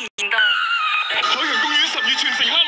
海洋公园十月全城开